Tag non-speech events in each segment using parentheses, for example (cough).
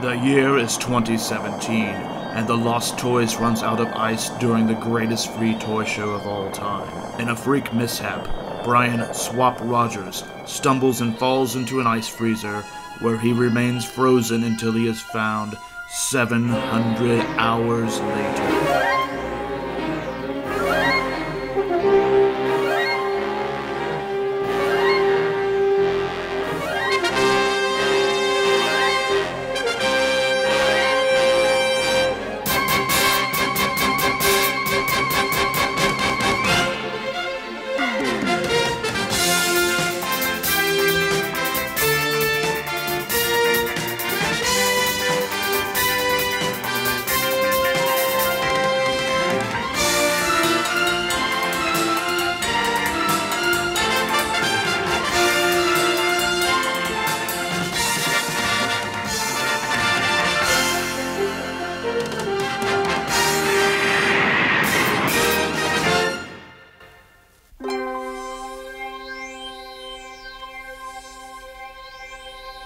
The year is 2017, and the Lost Toys runs out of ice during the greatest free toy show of all time. In a freak mishap, Brian Swap Rogers stumbles and falls into an ice freezer where he remains frozen until he is found 700 hours later.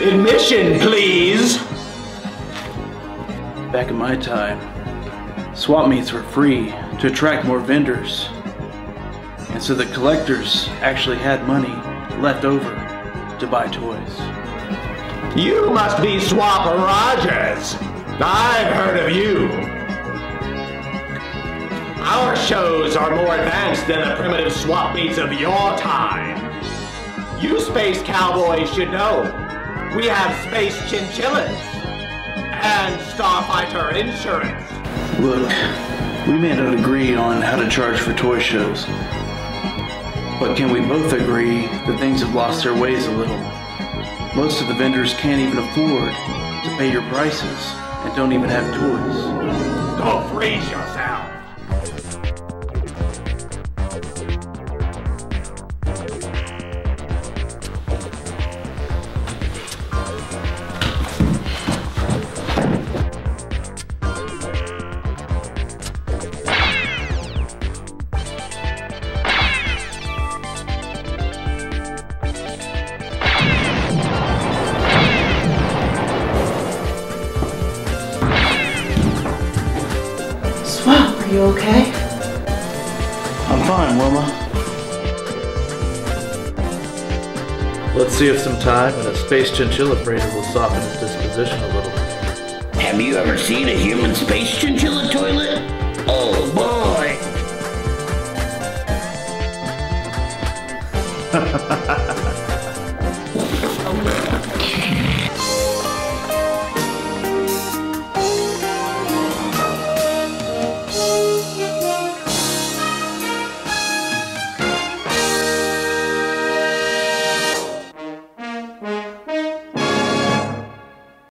Admission, please. Back in my time, swap meets were free to attract more vendors. And so the collectors actually had money left over to buy toys. You must be Swap Rogers. I've heard of you. Our shows are more advanced than the primitive swap meets of your time. You space cowboys should know. We have space chinchillas and starfighter insurance. Look, we may not agree on how to charge for toy shows. But can we both agree that things have lost their ways a little? Most of the vendors can't even afford to pay your prices and don't even have toys. Go freeze yourself. Are you okay? I'm fine, Wilma. Let's see if some time and a space chinchilla breeder will soften his disposition a little. Have you ever seen a human space chinchilla toilet? Oh boy! (laughs)